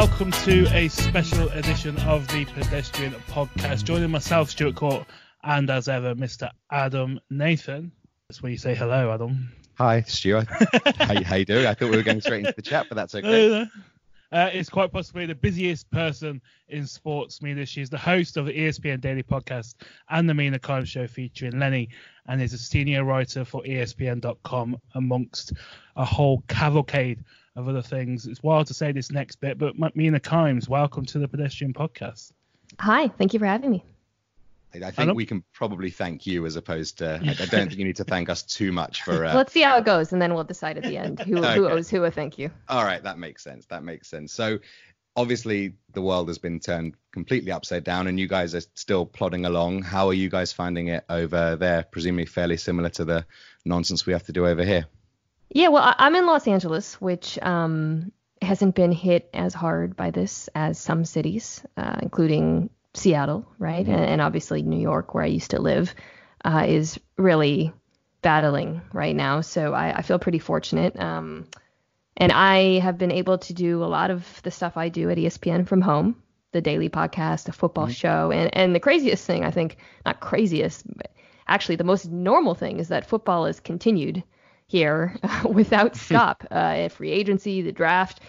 welcome to a special edition of the Pedestrian Podcast. Joining myself, Stuart Court, and as ever, Mr. Adam Nathan. That's where you say hello, Adam. Hi, Stuart. how, how you doing? I thought we were going straight into the chat, but that's okay. Uh, is quite possibly the busiest person in sports media. She's the host of the ESPN Daily Podcast and the Mina Kimes Show featuring Lenny, and is a senior writer for ESPN.com, amongst a whole cavalcade of other things. It's wild to say this next bit, but Mina Kimes, welcome to the Pedestrian Podcast. Hi, thank you for having me. I think we can probably thank you as opposed to. I, I don't think you need to thank us too much for. Uh... Let's see how it goes, and then we'll decide at the end who, okay. who owes who a thank you. All right, that makes sense. That makes sense. So, obviously, the world has been turned completely upside down, and you guys are still plodding along. How are you guys finding it over there? Presumably, fairly similar to the nonsense we have to do over here. Yeah, well, I'm in Los Angeles, which um, hasn't been hit as hard by this as some cities, uh, including Seattle, right? Mm-hmm. And, and, obviously New York, where I used to live, uh, is really battling right now. So I, I feel pretty fortunate. Um, and I have been able to do a lot of the stuff I do at ESPN from home, the daily podcast, the football mm-hmm. show. And, and the craziest thing, I think, not craziest, but actually the most normal thing is that football is continued here without stop. uh, free agency, the draft,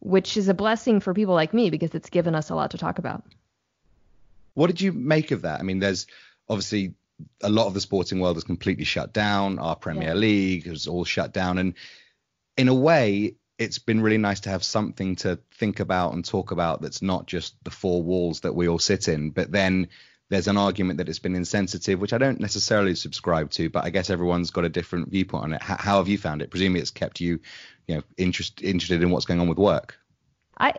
which is a blessing for people like me because it's given us a lot to talk about. What did you make of that? I mean, there's obviously a lot of the sporting world is completely shut down. Our Premier yeah. League is all shut down, and in a way, it's been really nice to have something to think about and talk about that's not just the four walls that we all sit in, but then there's an argument that it's been insensitive, which I don't necessarily subscribe to, but I guess everyone's got a different viewpoint on it. How, how have you found it? Presumably, it's kept you, you know, interest, interested in what's going on with work. I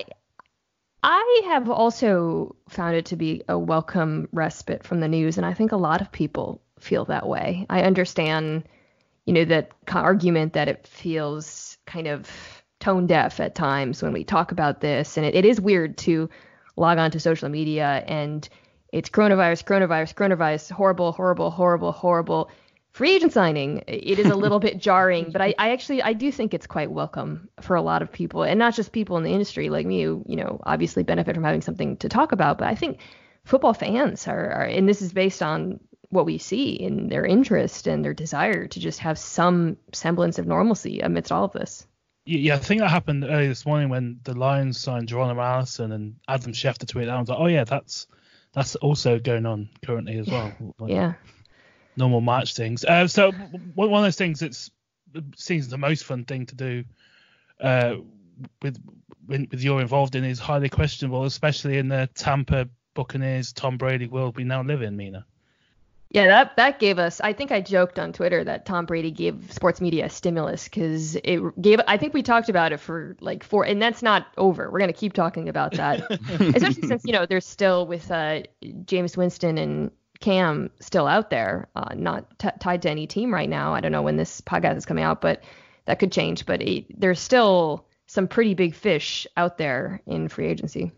I have also found it to be a welcome respite from the news, and I think a lot of people feel that way. I understand, you know, that argument that it feels kind of tone deaf at times when we talk about this, and it, it is weird to log on to social media and it's coronavirus, coronavirus, coronavirus, horrible, horrible, horrible, horrible free agent signing. It is a little bit jarring, but I, I actually I do think it's quite welcome for a lot of people, and not just people in the industry like me, who you know obviously benefit from having something to talk about. But I think football fans are, are and this is based on what we see in their interest and their desire to just have some semblance of normalcy amidst all of this. Yeah, I think that happened early this morning when the Lions signed Geronimo Allison and Adam Schefter tweeted out. I was like, oh yeah, that's that's also going on currently as well. Like, yeah normal March things. Uh, so one of those things that's seems the most fun thing to do uh, with with you're involved in is highly questionable, especially in the Tampa Buccaneers Tom Brady world we now live in, Mina. Yeah, that that gave us. I think I joked on Twitter that Tom Brady gave sports media a stimulus because it gave. I think we talked about it for like four, and that's not over. We're gonna keep talking about that, especially since you know there's still with uh, Jameis Winston and Cam still out there, uh, not t- tied to any team right now. I don't know when this podcast is coming out, but that could change. But it, there's still some pretty big fish out there in free agency.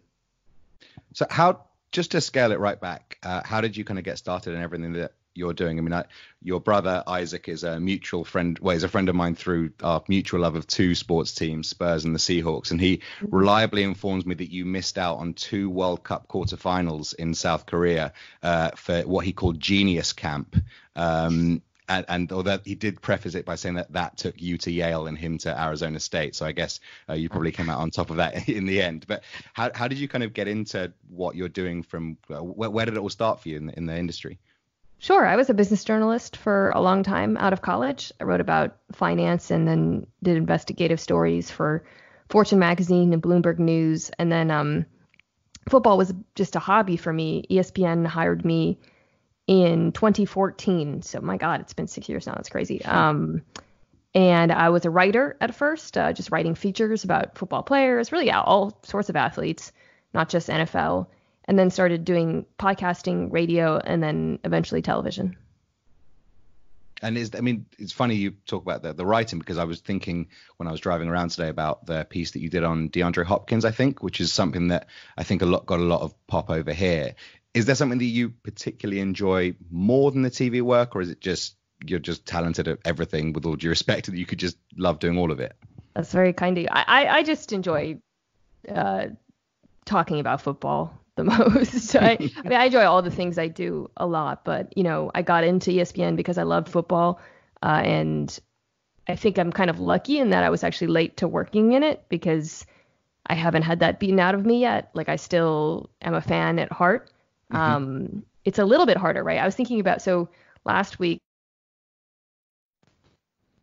So how just to scale it right back, uh, how did you kind of get started in everything that you're doing. I mean, I, your brother Isaac is a mutual friend. Well, he's a friend of mine through our mutual love of two sports teams, Spurs and the Seahawks, and he mm-hmm. reliably informs me that you missed out on two World Cup quarterfinals in South Korea uh, for what he called Genius Camp. Um, and, and, although he did preface it by saying that that took you to Yale and him to Arizona State, so I guess uh, you probably came out on top of that in the end. But how how did you kind of get into what you're doing from uh, where, where, did it all start for you in the, in the industry? Sure. I was a business journalist for a long time out of college. I wrote about finance and then did investigative stories for Fortune magazine and Bloomberg News. And then um, football was just a hobby for me. ESPN hired me in 2014. So, my God, it's been six years now. That's crazy. Um, and I was a writer at first, uh, just writing features about football players, really yeah, all sorts of athletes, not just NFL and then started doing podcasting, radio, and then eventually television. And is I mean, it's funny you talk about the, the writing because I was thinking when I was driving around today about the piece that you did on DeAndre Hopkins, I think, which is something that I think a lot got a lot of pop over here. Is there something that you particularly enjoy more than the TV work, or is it just you're just talented at everything with all due respect that you could just love doing all of it? That's very kind of you. I, I, I just enjoy uh, talking about football the most. I, I mean, I enjoy all the things I do a lot, but you know, I got into ESPN because I loved football, uh, and I think I'm kind of lucky in that I was actually late to working in it because I haven't had that beaten out of me yet. Like I still am a fan at heart. Mm-hmm. Um, it's a little bit harder, right? I was thinking about so last week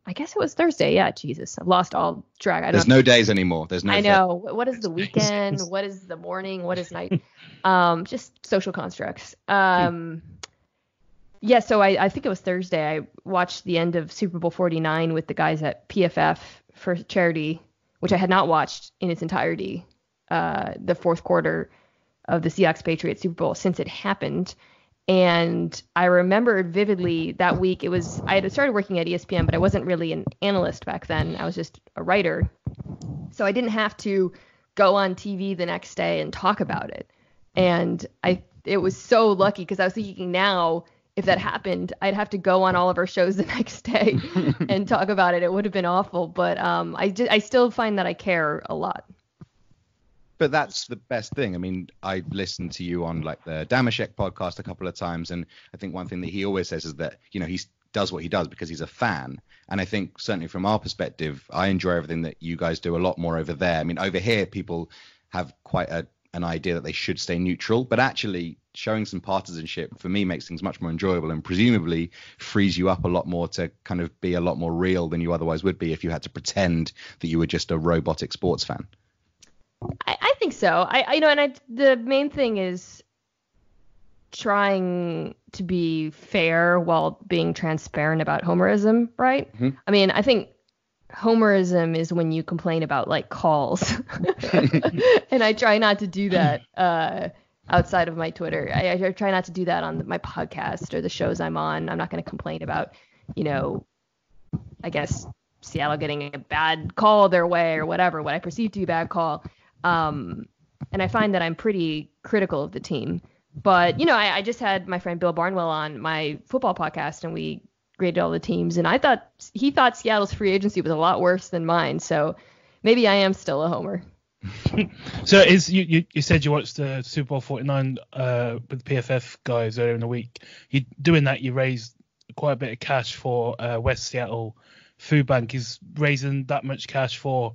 I guess it was Thursday. Yeah, Jesus, I've lost all track. There's no days anymore. There's no. I know. What is the weekend? what is the morning? What is night? um, just social constructs. Um, yeah. So I, I think it was Thursday. I watched the end of Super Bowl 49 with the guys at PFF for charity, which I had not watched in its entirety. Uh, the fourth quarter of the Seahawks Patriots Super Bowl since it happened. And I remembered vividly that week it was I had started working at ESPN, but I wasn't really an analyst back then. I was just a writer. So I didn't have to go on TV the next day and talk about it. And I it was so lucky because I was thinking now if that happened, I'd have to go on all of our shows the next day and talk about it. It would have been awful, but um, I, I still find that I care a lot but that's the best thing. I mean, I listened to you on like the Dameshek podcast a couple of times, and I think one thing that he always says is that you know he does what he does because he's a fan. And I think certainly from our perspective, I enjoy everything that you guys do a lot more over there. I mean, over here, people have quite a, an idea that they should stay neutral, but actually showing some partisanship for me makes things much more enjoyable and presumably frees you up a lot more to kind of be a lot more real than you otherwise would be if you had to pretend that you were just a robotic sports fan. I, so. I, I you know, and I the main thing is trying to be fair while being transparent about homerism, right? Mm-hmm. I mean, I think homerism is when you complain about like calls, and I try not to do that uh, outside of my Twitter. I, I, try not to do that on my podcast or the shows I'm on. I'm not going to complain about, you know, I guess Seattle getting a bad call their way or whatever, what I perceive to be a bad call. Um, and I find that I'm pretty critical of the team. But you know, I, I just had my friend Bill Barnwell on my football podcast, and we graded all the teams, and I thought he thought Seattle's free agency was a lot worse than mine. So maybe I am still a homer. so is you, you, you said you watched the Super Bowl 49 uh, with the PFF guys earlier in the week. You doing that, you raised quite a bit of cash for uh, West Seattle Food Bank. Is raising that much cash for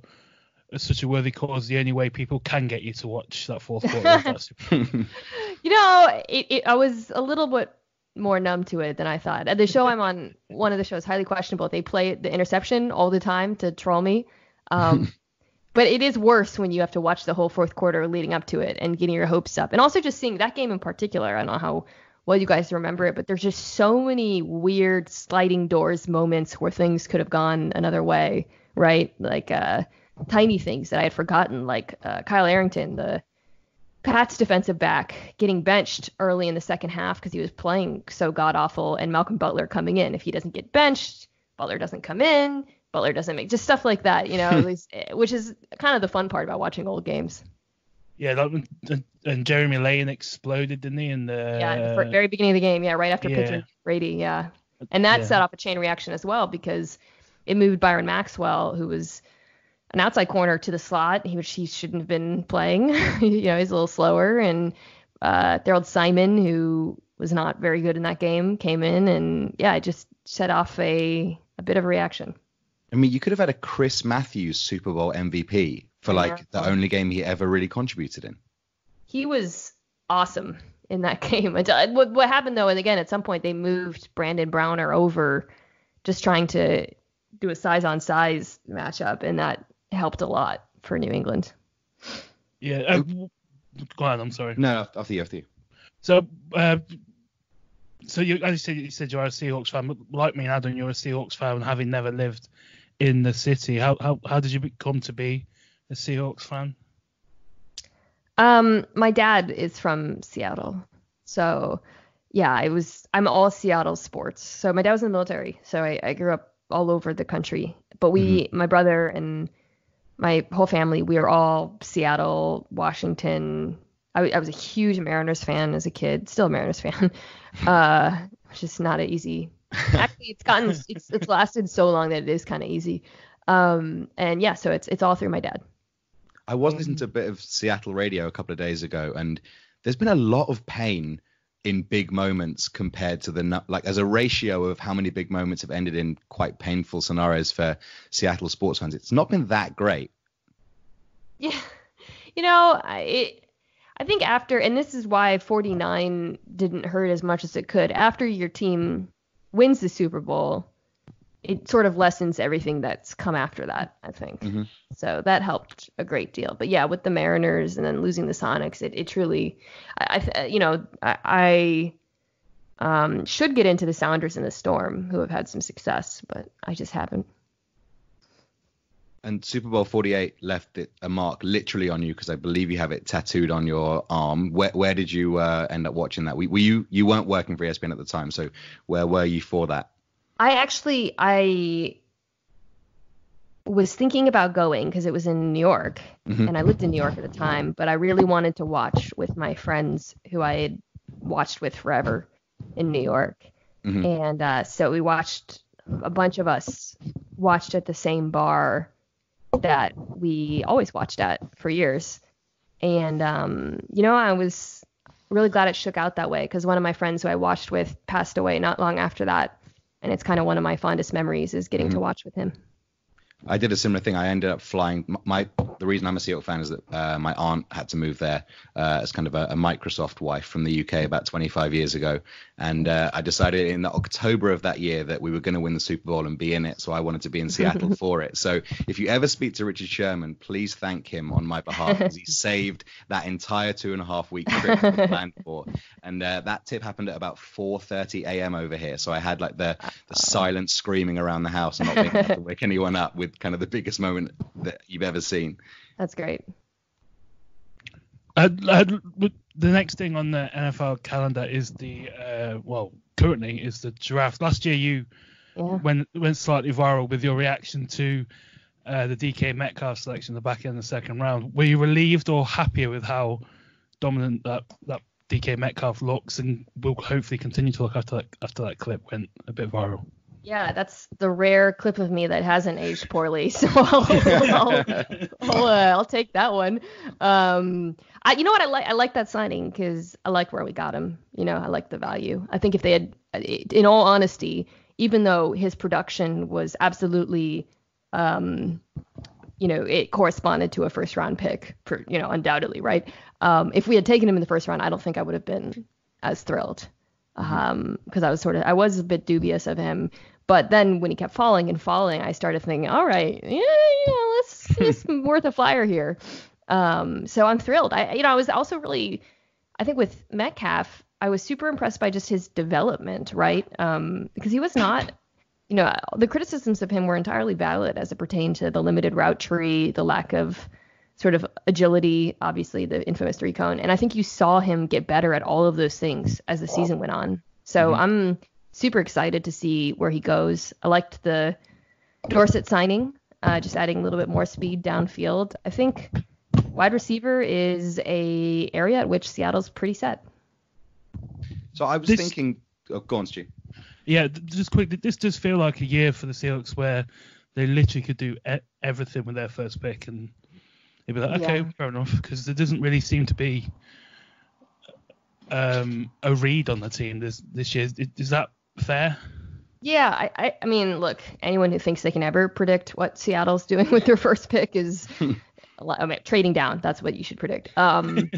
such a worthy cause the only way people can get you to watch that fourth quarter. you know, it, it, I was a little bit more numb to it than I thought. At the show I'm on, one of the shows, highly questionable. They play the interception all the time to troll me. Um, but it is worse when you have to watch the whole fourth quarter leading up to it and getting your hopes up, and also just seeing that game in particular. I don't know how well you guys remember it, but there's just so many weird sliding doors moments where things could have gone another way, right? Like uh tiny things that I had forgotten, like uh, Kyle Arrington, the Pats defensive back, getting benched early in the second half because he was playing so god awful, and Malcolm Butler coming in. If he doesn't get benched, Butler doesn't come in. Butler doesn't make just stuff like that, you know, at least, eh, which is kind of the fun part about watching old games. Yeah, that, and Jeremy Lane exploded, didn't he? In the yeah, the very beginning of the game, yeah, right after yeah. pitching Brady, yeah, and that yeah. set off a chain reaction as well because it moved Byron Maxwell, who was an outside corner to the slot, which he shouldn't have been playing. you know, he's a little slower. And uh, Simon, who was not very good in that game, came in and yeah, it just set off a a bit of a reaction. I mean, you could have had a Chris Matthews Super Bowl MVP for like yeah. the only game he ever really contributed in. He was awesome in that game. What, what happened though, and again, at some point they moved Brandon Browner over, just trying to do a size on size matchup, and that helped a lot for New England. Yeah. Uh, go on. I'm sorry. No, after you. After you. So, uh, so you, as you said, you said you're a Seahawks fan. Like me and Adam, you're a Seahawks fan, having never lived in the city. How how how did you come to be a Seahawks fan? Um, my dad is from Seattle, so yeah, I was. I'm all Seattle sports. So my dad was in the military, so I, I grew up all over the country. But we, mm-hmm. my brother and my whole family, we are all Seattle, Washington. I, I was a huge Mariners fan as a kid, still a Mariners fan. Uh, it's just not an easy. Actually, it's gotten it's it's lasted so long that it is kind of easy. Um, and yeah, so it's it's all through my dad. I was listening to a bit of Seattle radio a couple of days ago, and there's been a lot of pain in big moments compared to the like as a ratio of how many big moments have ended in quite painful scenarios for Seattle sports fans. It's not been that great. Yeah, you know, I I think after, and this is why 49 didn't hurt as much as it could. After your team wins the Super Bowl, it sort of lessens everything that's come after that, I think. Mm-hmm. So that helped a great deal. But yeah, with the Mariners and then losing the Sonics, it, it truly, I, I you know, I, I um, should get into the Sounders and the Storm, who have had some success, but I just haven't. And Super Bowl 48 left it, a mark literally on you because I believe you have it tattooed on your arm. Where where did you uh, end up watching that? Were, were you you weren't working for ESPN at the time, so where were you for that? I actually I was thinking about going because it was in New York mm-hmm. and I lived in New York at the time, but I really wanted to watch with my friends who I had watched with forever in New York. Mm-hmm. And uh, so we watched a bunch of us watched at the same bar that we always watched at for years. And um, you know, I was really glad it shook out that way because one of my friends who I watched with passed away not long after that and it's kind of one of my fondest memories is getting mm-hmm. to watch with him. I did a similar thing. I ended up flying. My the reason I'm a Seattle fan is that uh, my aunt had to move there uh, as kind of a, a, Microsoft wife from the UK about 25 years ago, and uh, I decided in October of that year that we were going to win the Super Bowl and be in it. So I wanted to be in Seattle for it. So if you ever speak to Richard Sherman, please thank him on my behalf because he saved that entire two and a half week trip planned for. And uh, that tip happened at about 4:30 a.m. over here. So I had like the the silent screaming around the house and not being able to wake anyone up with kind of the biggest moment that you've ever seen. That's great. Uh, uh, the next thing on the NFL calendar is the uh, well, currently is the draft. Last year you yeah. went went slightly viral with your reaction to uh, the DK Metcalf selection, the back end of the second round. Were you relieved or happier with how dominant that that DK Metcalf looks, and will hopefully continue to look after that after that clip went a bit viral? Yeah, that's the rare clip of me that hasn't aged poorly. So I'll, I'll, I'll, uh, I'll take that one. Um, I, you know what? I like I like that signing because I like where we got him. You know, I like the value. I think if they had, in all honesty, even though his production was absolutely, um, you know, it corresponded to a first round pick, for, you know, undoubtedly, right? Um, if we had taken him in the first round, I don't think I would have been as thrilled because um, I was sort of I was a bit dubious of him. But then when he kept falling and falling, I started thinking, all right, yeah, you know, let's it's worth a flyer here. Um, so I'm thrilled. I you know I was also really I think with Metcalf I was super impressed by just his development, right? Um, because he was not you know, the criticisms of him were entirely valid as it pertained to the limited route tree, the lack of sort of agility, obviously the infamous three cone. And I think you saw him get better at all of those things as the season went on. So mm-hmm. I'm super excited to see where he goes. I liked the Dorsett signing, uh, just adding a little bit more speed downfield. I think wide receiver is a area at which Seattle's pretty set. So I was this, thinking, oh, go on, Stu. Yeah, just quick. This does feel like a year for the Seahawks where they literally could do e- everything with their first pick, and You'd be like, okay, yeah. fair enough, because there doesn't really seem to be um, a read on the team this this year. Is that fair? Yeah, I, I, I mean, look, anyone who thinks they can ever predict what Seattle's doing with their first pick is I mean, trading down. That's what you should predict. Um,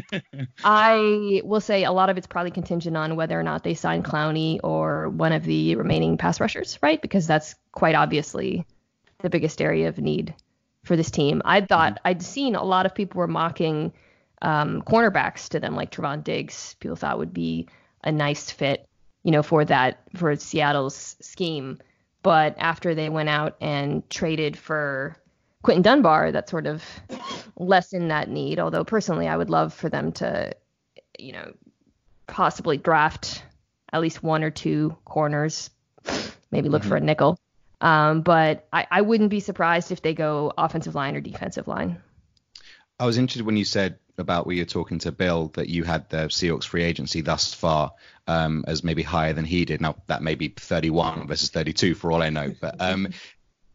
I will say a lot of it's probably contingent on whether or not they sign Clowney or one of the remaining pass rushers, right? Because that's quite obviously the biggest area of need for this team. I thought mm-hmm. I'd seen a lot of people were mocking um, cornerbacks to them, like Trevon Diggs. People thought would be a nice fit, you know, for that for Seattle's scheme. But after they went out and traded for Quinton Dunbar, that sort of lessened that need. Although personally, I would love for them to, you know, possibly draft at least one or two corners, maybe look mm-hmm. for a nickel. Um, but I, I wouldn't be surprised if they go offensive line or defensive line. I was interested when you said about when you're talking to Bill that you had the Seahawks free agency thus far um, as maybe higher than he did. Now that may be 31 versus 32 for all I know, but um,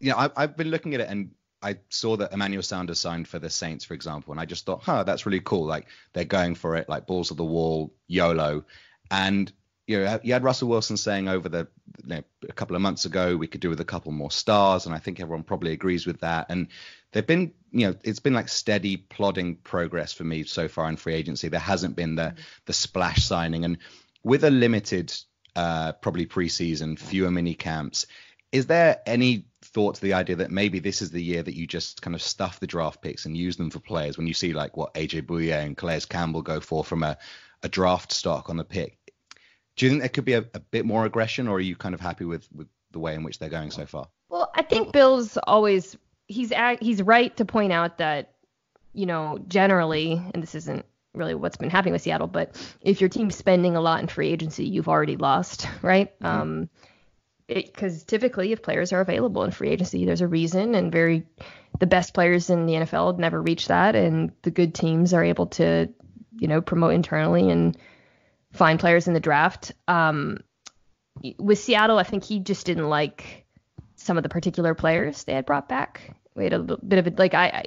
you know I, have been looking at it and I saw that Emmanuel Sanders signed for the Saints, for example, and I just thought, huh, that's really cool. Like they're going for it, like balls of the wall, YOLO. And you know, you had Russell Wilson saying over the you know, a couple of months ago we could do with a couple more stars, and I think everyone probably agrees with that. And they've been, you know, it's been like steady, plodding progress for me so far in free agency. There hasn't been the the splash signing, and with a limited, uh, probably preseason, fewer mini camps. Is there any thought to the idea that maybe this is the year that you just kind of stuff the draft picks and use them for players when you see like what AJ Bouye and Calais Campbell go for from a, a draft stock on the pick? Do you think there could be a, a bit more aggression, or are you kind of happy with, with the way in which they're going so far? Well, I think Bill's always he's he's right to point out that you know generally, and this isn't really what's been happening with Seattle, but if your team's spending a lot in free agency, you've already lost, right? Mm-hmm. Um, because typically if players are available in free agency, there's a reason, and very the best players in the NFL never reach that, and the good teams are able to, you know, promote internally and find players in the draft. Um, with Seattle, I think he just didn't like some of the particular players they had brought back. We had a little bit of a like I, I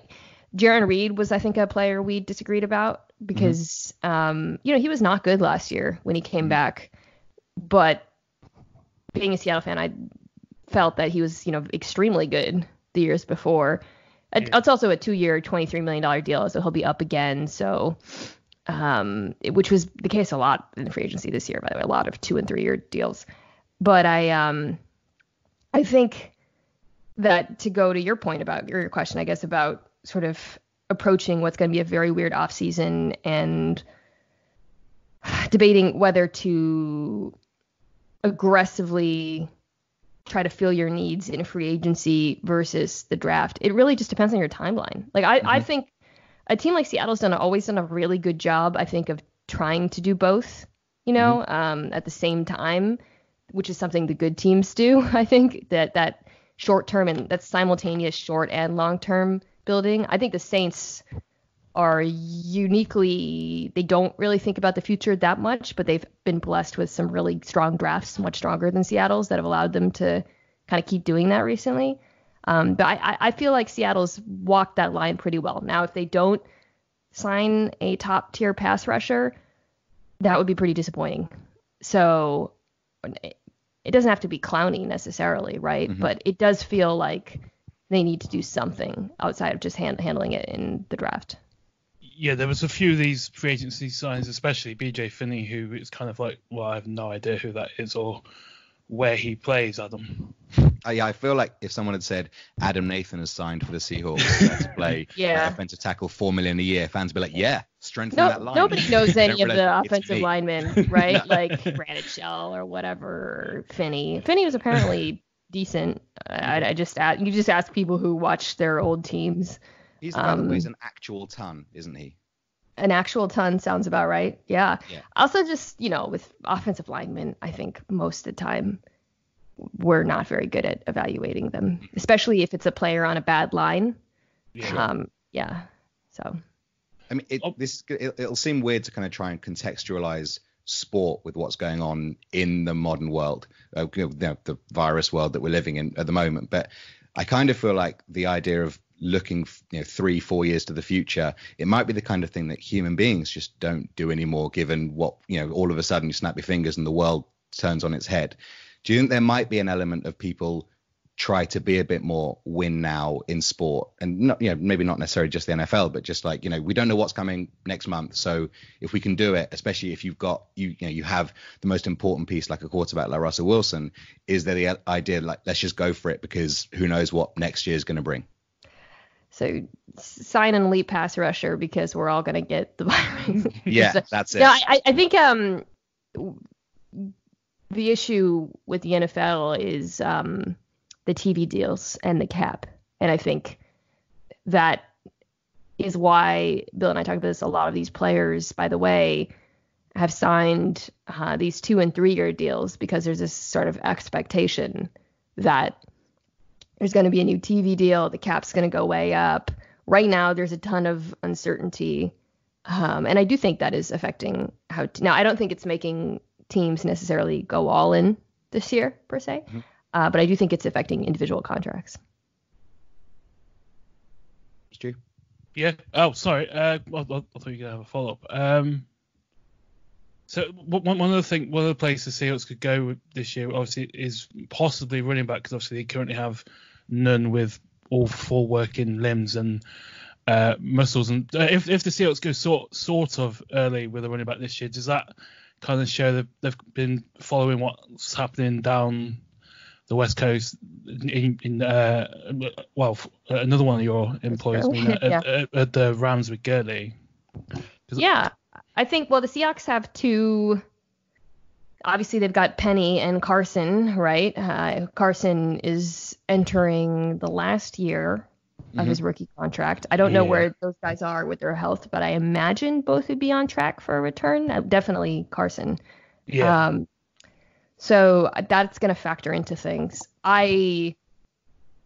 Jarran Reed was I think a player we disagreed about because mm-hmm. um, you know he was not good last year when he came mm-hmm. back, but being a Seattle fan, I felt that he was, you know, extremely good the years before. Yeah. It's also a two-year, $23 million deal, so he'll be up again. So, um, which was the case a lot in the free agency this year, by the way, a lot of two and three-year deals. But I, um, I think that to go to your point about your question, I guess about sort of approaching what's going to be a very weird off season and debating whether to aggressively try to fill your needs in a free agency versus the draft. It really just depends on your timeline. Like I, mm-hmm. I think a team like Seattle's done always done a really good job, I think, of trying to do both, you know, mm-hmm. um, at the same time, which is something the good teams do. I think that that short term and that's simultaneous short and long term building. I think the Saints are uniquely they don't really think about the future that much, but they've been blessed with some really strong drafts, much stronger than Seattle's, that have allowed them to kind of keep doing that recently. Um, but I, I feel like Seattle's walked that line pretty well. Now, if they don't sign a top tier pass rusher, that would be pretty disappointing. So it doesn't have to be Clowney necessarily, right? Mm-hmm. But it does feel like they need to do something outside of just hand, handling it in the draft yeah, there was a few of these free agency signs, especially BJ Finney, who is kind of like, well, I have no idea who that is or where he plays, Adam. Uh, yeah, I feel like if someone had said Adam Nathan has signed for the Seahawks to play yeah. offensive tackle four million a year, fans would be like, yeah, strengthen no, that line. Nobody knows any of the offensive linemen, right? no. Like Brandon Shell or whatever, or Finney. Finney was apparently decent. I, I just ask, you just ask people who watch their old teams. He's um, way, an actual ton, isn't he? An actual ton sounds about right. Yeah. yeah. Also, just you know, with offensive linemen, I think most of the time we're not very good at evaluating them, mm-hmm. especially if it's a player on a bad line. Yeah. Um, yeah. So. I mean, it, oh. this it, it'll seem weird to kind of try and contextualize sport with what's going on in the modern world, uh, you know, the virus world that we're living in at the moment. But I kind of feel like the idea of looking you know three four years to the future it might be the kind of thing that human beings just don't do anymore given what you know all of a sudden you snap your fingers and the world turns on its head. Do you think there might be an element of people try to be a bit more win now in sport? And not you know maybe not necessarily just the NFL but just like you know we don't know what's coming next month. So if we can do it especially if you've got you you know you have the most important piece like a quarterback like Russell Wilson is there the idea like let's just go for it because who knows what next year is going to bring so sign an elite pass rusher because we're all gonna get the virus. yeah, so, that's it. No, I, I think um the issue with the NFL is um the TV deals and the cap, and I think that is why Bill and I talk about this. A lot of these players, by the way, have signed uh, these two and three year deals because there's this sort of expectation that there's going to be a new TV deal. The cap's going to go way up. Right now, there's a ton of uncertainty. Um, and I do think that is affecting how. T- now, I don't think it's making teams necessarily go all in this year, per se. Mm-hmm. Uh, but I do think it's affecting individual contracts. Stu? Yeah. Oh, sorry. Uh, I, I, thought you were gonna have a follow up. Um, so one, one of the thing, one of the places Seahawks could go this year, obviously, is possibly running back because obviously they currently have none with all full working limbs and uh, muscles. And uh, if if the Seahawks go sort sort of early with a running back this year, does that kind of show that they've been following what's happening down the West Coast in, in uh, well, another one of your employees, I mean, at, yeah. at, at, the Rams with Gurley. Yeah, I think well the Seahawks have two. Obviously, they've got Penny and Carson, right? Uh, Carson is entering the last year of mm-hmm. his rookie contract. I don't know where those guys are with their health, but I imagine both would be on track for a return. Uh, definitely Carson. Yeah. Um, so that's going to factor into things. I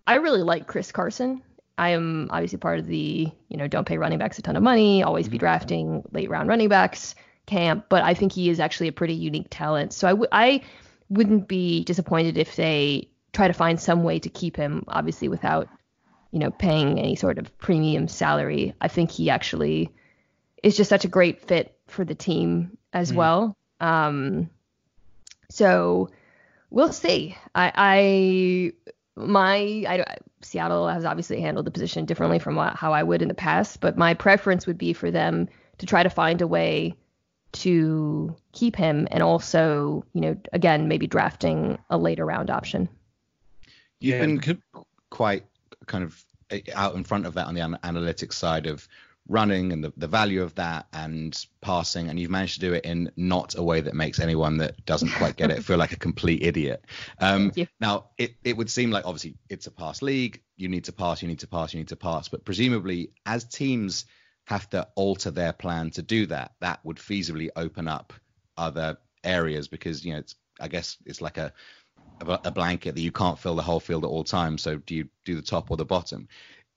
I really like Chris Carson. I am obviously part of the, you know, don't pay running backs a ton of money, always be mm-hmm. drafting late round running backs camp, but I think he is actually a pretty unique talent. So I w- I wouldn't be disappointed if they try to find some way to keep him, obviously without, you know, paying any sort of premium salary. I think he actually is just such a great fit for the team as mm. well. Um, so we'll see. I, I my I, Seattle has obviously handled the position differently from what, how I would in the past, but my preference would be for them to try to find a way to keep him and also, you know, again, maybe drafting a later round option. You've yeah. been quite kind of out in front of that on the analytics side of running and the, the value of that and passing and you've managed to do it in not a way that makes anyone that doesn't quite get it feel like a complete idiot um, now it, it would seem like obviously it's a pass league you need to pass you need to pass you need to pass but presumably as teams have to alter their plan to do that that would feasibly open up other areas because you know it's i guess it's like a a blanket that you can't fill the whole field at all times so do you do the top or the bottom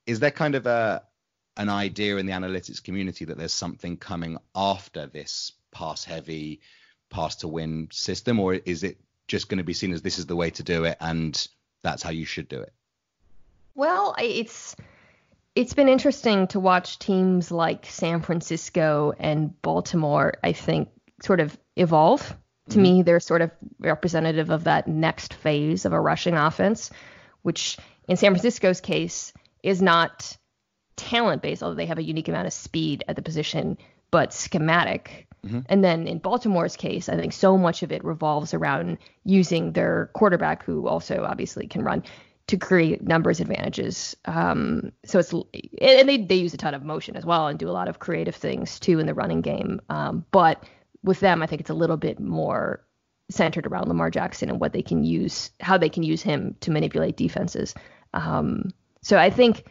is there kind of a an idea in the analytics community that there's something coming after this pass heavy, pass to win system, or is it just going to be seen as this is the way to do it and that's how you should do it? Well, it's it's been interesting to watch teams like San Francisco and Baltimore, I think, sort of evolve. To mm-hmm. me, they're sort of representative of that next phase of a rushing offense, which in San Francisco's case is not talent based, although they have a unique amount of speed at the position, but schematic. Mm-hmm. And then in Baltimore's case, I think so much of it revolves around using their quarterback, who also obviously can run, to create numbers advantages. Um, so it's and they they use a ton of motion as well and do a lot of creative things too in the running game. Um, but with them, I think it's a little bit more centered around Lamar Jackson and what they can use, how they can use him to manipulate defenses. Um, so I think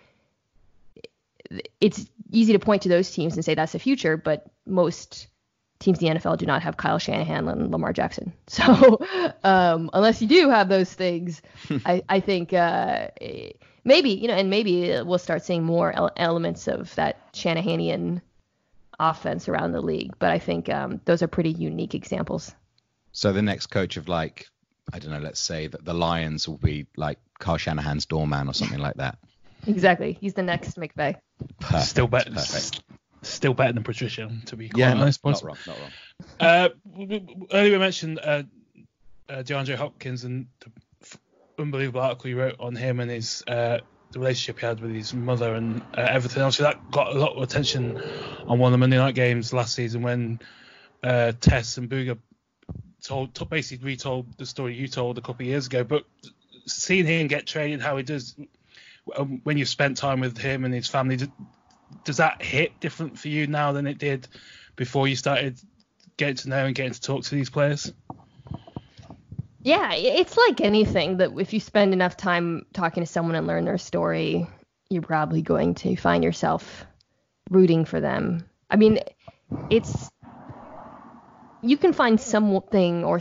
it's easy to point to those teams and say that's the future, but most teams in the NFL do not have Kyle Shanahan and Lamar Jackson. So um, unless you do have those things, I, I think uh, maybe you know, and maybe we'll start seeing more elements of that Shanahanian offense around the league. But I think um, those are pretty unique examples. So the next coach of like I don't know, let's say that the Lions will be like Kyle Shanahan's doorman or something like that. Exactly. He's the next McVay. Perfect, still better. Perfect. Still better than Patricia, to be quite yeah, honest. Not, not wrong. Not wrong. Uh, earlier we mentioned uh, uh, DeAndre Hopkins and the f- unbelievable article you wrote on him and his uh, the relationship he had with his mother and uh, everything else. That got a lot of attention on one of the Monday night games last season when uh, Tess and Booger told, basically retold the story you told a couple of years ago. But seeing him get traded, how he does um, when you've spent time with him and his family, does that hit different for you now than it did before you started getting to know and getting to talk to these players? Yeah, it's like anything that if you spend enough time talking to someone and learn their story, you're probably going to find yourself rooting for them. I mean, it's you can find something or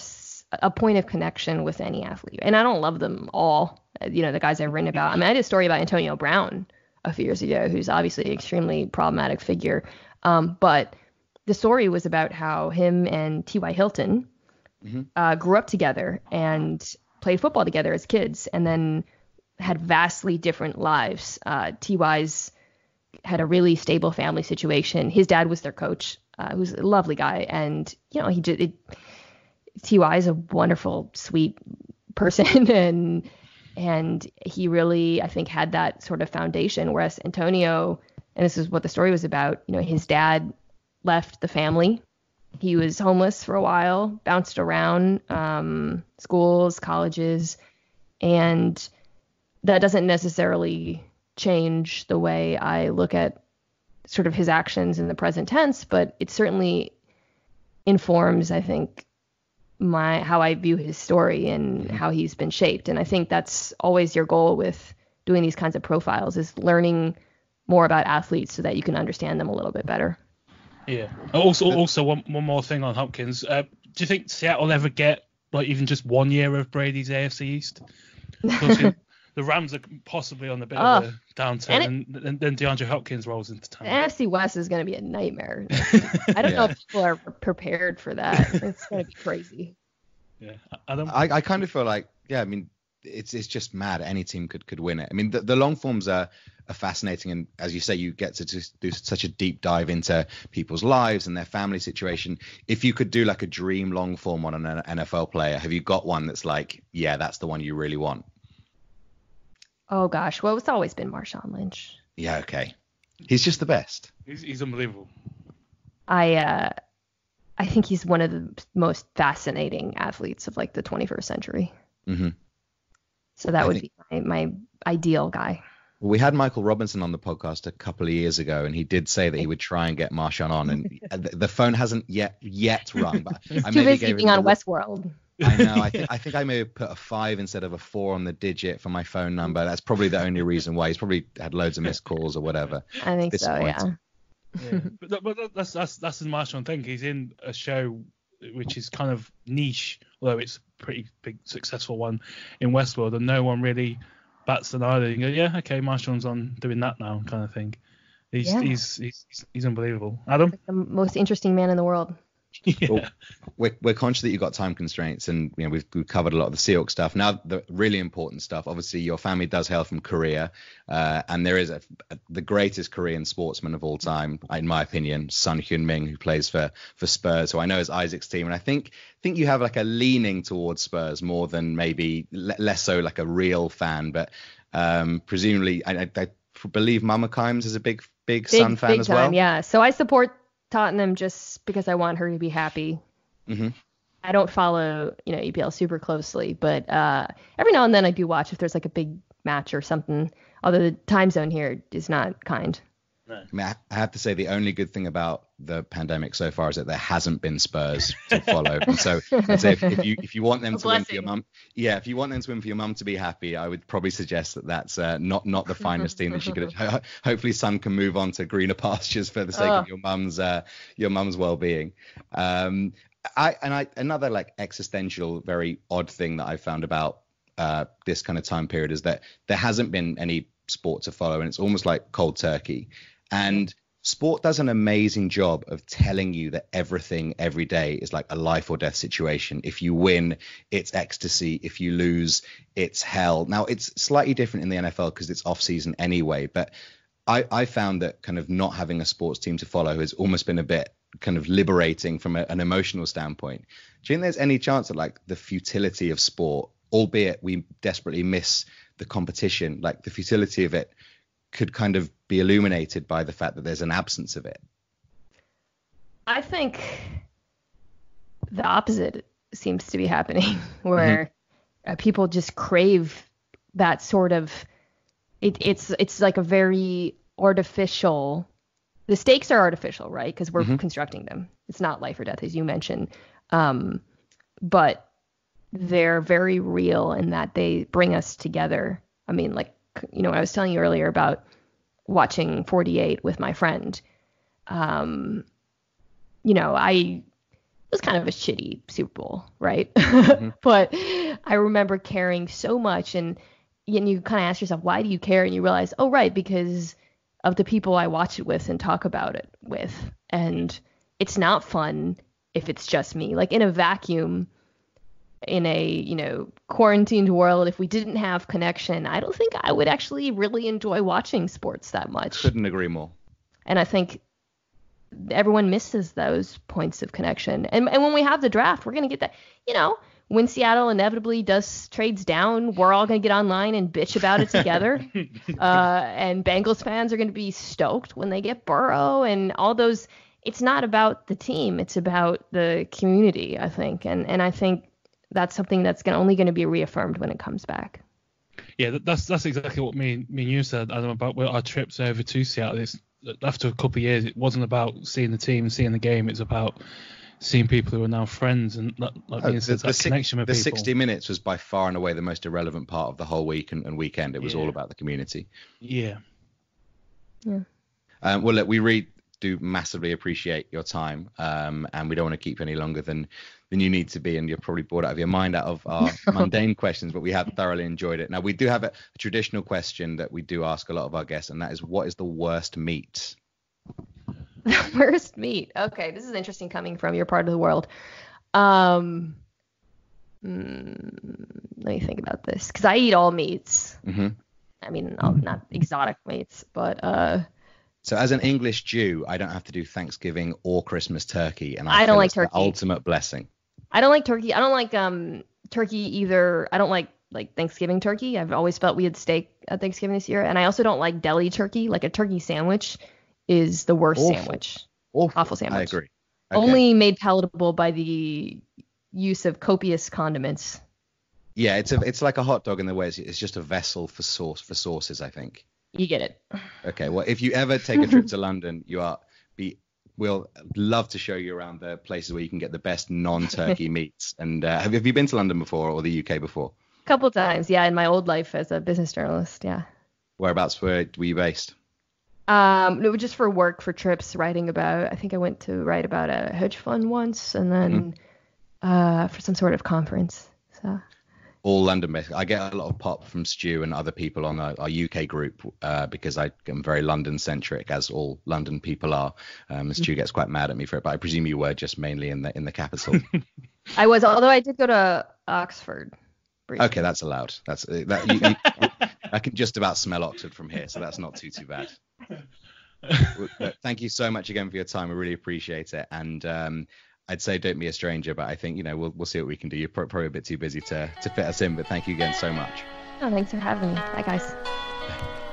a point of connection with any athlete, and I don't love them all you know, the guys I've written about. I mean, I did a story about Antonio Brown a few years ago, who's obviously an extremely problematic figure. Um, but the story was about how him and T.Y. Hilton mm-hmm. uh, grew up together and played football together as kids, and then had vastly different lives. Uh, T.Y.'s had a really stable family situation. His dad was their coach, uh, who's a lovely guy, and you know he did. It, Ty is a wonderful, sweet person, and and he really I think had that sort of foundation. Whereas Antonio, and this is what the story was about. You know, his dad left the family. He was homeless for a while, bounced around um, schools, colleges, and that doesn't necessarily change the way I look at sort of his actions in the present tense, but it certainly informs, I think, my how I view his story and mm-hmm. how he's been shaped. And I think that's always your goal with doing these kinds of profiles is learning more about athletes so that you can understand them a little bit better. Yeah. Also, also one one more thing on Hopkins. Uh, do you think Seattle ever get like even just one year of Brady's AFC East? the Rams are possibly on a bit of a downturn, and, and, then DeAndre Hopkins rolls into town. The NFC West is going to be a nightmare. I don't yeah. know if people are prepared for that. It's going to be crazy. Yeah, Adam. I, I kind of feel like yeah. I mean, it's it's just mad. Any team could could win it. I mean, the, the long forms are are fascinating, and as you say, you get to just do such a deep dive into people's lives and their family situation. If you could do like a dream long form on an NFL player, have you got one that's like, yeah, that's the one you really want? Oh gosh, well it's always been Marshawn Lynch. Yeah, okay. He's just the best. He's, he's unbelievable. I uh, I think he's one of the most fascinating athletes of like the 21st century. Mm-hmm. So that I would think, be my, my ideal guy. Well, we had Michael Robinson on the podcast a couple of years ago, and he did say that he would try and get Marshawn on, and the phone hasn't yet yet rung. But I too busy being on Westworld. I know. I think I think I may have put a five instead of a four on the digit for my phone number. That's probably the only reason why he's probably had loads of missed calls or whatever. I think so. Point. Yeah. yeah. But, but that's that's that's the Marshawn thing. He's in a show which is kind of niche, although it's a pretty big successful one in Westworld, and no one really bats an eye. You go, yeah, okay, Marshawn's on doing that now, kind of thing. He's yeah. he's, he's he's unbelievable. Adam, the most interesting man in the world. yeah. Well, we're, we're conscious that you've got time constraints, and you know we've, we've covered a lot of the Seahawks stuff. Now, the really important stuff. Obviously, your family does hail from Korea, uh, and there is a, a, the greatest Korean sportsman of all time, in my opinion, Son Heung-min, who plays for for Spurs, who I know is Isaac's team, and I think think you have like a leaning towards Spurs more than maybe less so like a real fan, but um, presumably I, I, I believe Mama Kimes is a big big, big Son fan big as time, well. Yeah, so I support Tottenham just because I want her to be happy. Mm-hmm. I don't follow, you know, EPL super closely, but uh, every now and then I do watch if there's like a big match or something. Although the time zone here is not kind. I mean, I have to say the only good thing about the pandemic so far is that there hasn't been Spurs to follow. so I'd if, if, you if you want them to win for your mum, yeah, if you want them to win for your mum to be happy, I would probably suggest that that's uh, not not the finest team that she could. Have. Hopefully, Son can move on to greener pastures for the sake oh. of your mum's uh, your mum's well-being. Um, I and I another like existential, very odd thing that I found about uh, this kind of time period is that there hasn't been any sport to follow, and it's almost like cold turkey. And sport does an amazing job of telling you that everything every day is like a life or death situation. If you win, it's ecstasy. If you lose, it's hell. Now it's slightly different in the NFL because it's off season anyway, but I, I found that kind of not having a sports team to follow has almost been a bit kind of liberating from a, an emotional standpoint. Do you think there's any chance that like the futility of sport, albeit we desperately miss the competition, like the futility of it could kind of be illuminated by the fact that there's an absence of it? I think the opposite seems to be happening, where mm-hmm. uh, people just crave that sort of. It, it's it's like a very artificial. The stakes are artificial, right? Because we're mm-hmm. constructing them. It's not life or death, as you mentioned, um, but they're very real in that they bring us together. I mean, like you know, I was telling you earlier about watching 48 with my friend. Um, you know, I it was kind of a shitty Super Bowl, right? Mm-hmm. but I remember caring so much, and and you kind of ask yourself, why do you care? And you realize, oh, right, because of the people I watch it with and talk about it with, and it's not fun if it's just me. Like in a vacuum, in a you know quarantined world if we didn't have connection i don't think i would actually really enjoy watching sports that much. Couldn't agree more. and i think everyone misses those points of connection. And, and when we have the draft we're going to get that you know when seattle inevitably does trades down we're all going to get online and bitch about it together. Uh, and bengals fans are going to be stoked when they get burrow and all those. It's not about the team it's about the community i think. And and i think that's something that's gonna, only going to be reaffirmed when it comes back Yeah, that's that's exactly what me me and you said, Adam, about our trips over to Seattle. It's, after a couple of years, it wasn't about seeing the team, seeing the game. It's about seeing people who are now friends and like, like Oh, Ian said, that si- connection with the people. 60 minutes was by far and away the most irrelevant part of the whole week and, and weekend. It was all about the community. Yeah. Um, well, look, we really do massively appreciate your time, um, and we don't want to keep you any longer than than you need to be, and you're probably bored out of your mind out of our mundane questions, but we have thoroughly enjoyed it. Now, we do have a, a traditional question that we do ask a lot of our guests, and that is, what is the worst meat? the worst meat okay this is interesting coming from your part of the world um mm, let me think about this because i eat all meats hmm i mean not exotic meats but uh So, as an English Jew, I don't have to do Thanksgiving or Christmas turkey, and I, I don't like turkey. ultimate blessing. I don't like turkey. I don't like um turkey either. I don't like like Thanksgiving turkey. I've always felt we had steak at Thanksgiving this year, and I also don't like deli turkey. Like a turkey sandwich is the worst Awful. sandwich. Awful. Awful sandwich. I agree. Okay. Only made palatable by the use of copious condiments. Yeah, it's a it's like a hot dog in the way it's, it's just a vessel for sauce for sauces. I think. You get it. Okay, well, if you ever take a trip to London, you are we'll love to show you around the places where you can get the best non-turkey meats. And uh, have, you- have you been to London before or the UK before? A couple times, yeah, in my old life as a business journalist, yeah. Whereabouts were, were you based? Um, no, just for work, for trips, writing about. I think I went to write about a hedge fund once, and then uh, for some sort of conference. So All London based. I get a lot of pop from Stu and other people on our, our UK group uh, because I am very London centric, as all London people are. Um, Stu gets quite mad at me for it, but I presume you were just mainly in the in the capital. I was, although I did go to Oxford. briefly. okay, that's allowed. That's uh, that. You, you, I can just about smell Oxford from here, so that's not too too bad. Thank you so much again for your time. I really appreciate it. And um, I'd say don't be a stranger, but I think you know we'll we'll see what we can do. You're probably a bit too busy to to fit us in, but thank you again so much. Oh, thanks for having me. Bye, guys.